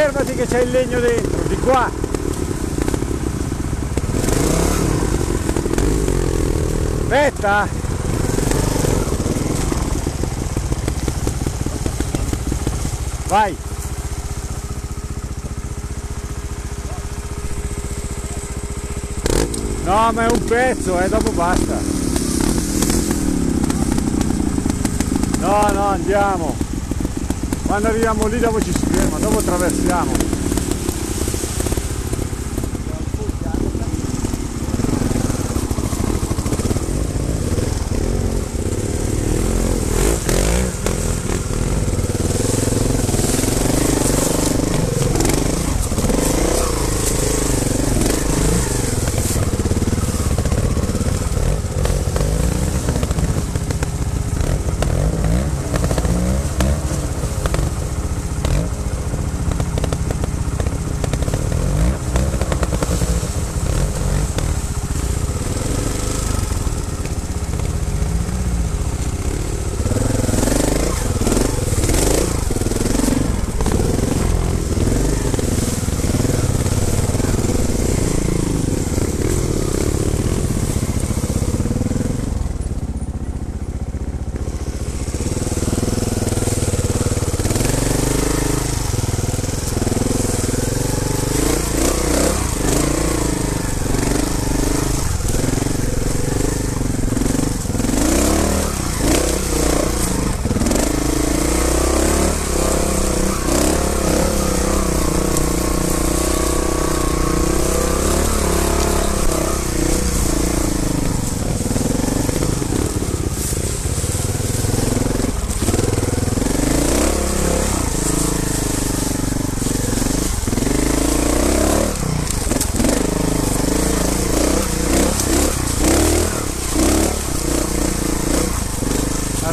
Fermati che c'è il legno dentro, di qua. Aspetta. Vai. No, ma è un pezzo, eh, dopo basta. No, no, andiamo. Quando arriviamo lì dopo ci si dopo attraversiamo.